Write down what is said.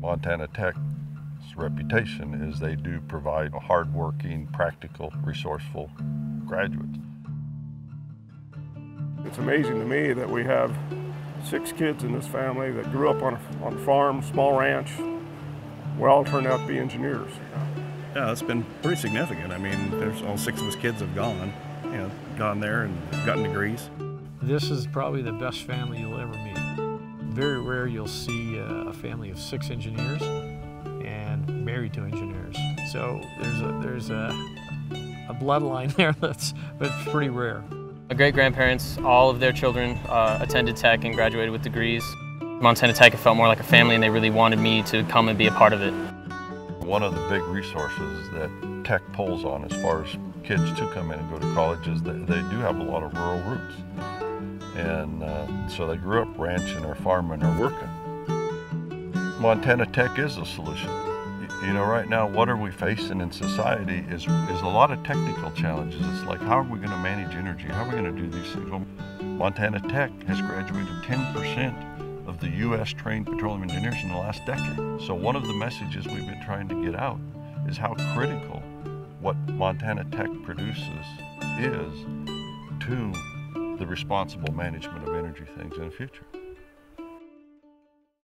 Montana Tech's reputation is they do provide hardworking, practical, resourceful graduates. It's amazing to me that we have six kids in this family that grew up on a, on a farm, small ranch. We all turned out to be engineers. Yeah, it's been pretty significant. I mean, there's all six of us kids have gone, you know, gone there and gotten degrees. This is probably the best family you'll ever meet. Very rare you'll see a family of six engineers and married to engineers. So there's a there's a, a bloodline there that's that's pretty rare. My great grandparents, all of their children uh, attended Tech and graduated with degrees. Montana Tech felt more like a family and they really wanted me to come and be a part of it. One of the big resources that Tech pulls on as far as kids to come in and go to college is that they do have a lot of rural roots. And uh, so they grew up ranching or farming or working. Montana Tech is a solution. You know, right now, what are we facing in society is, is a lot of technical challenges. It's like, how are we going to manage energy? How are we going to do these things? Well, Montana Tech has graduated 10% of the U.S. trained petroleum engineers in the last decade. So one of the messages we've been trying to get out is how critical what Montana Tech produces is to the responsible management of energy things in the future.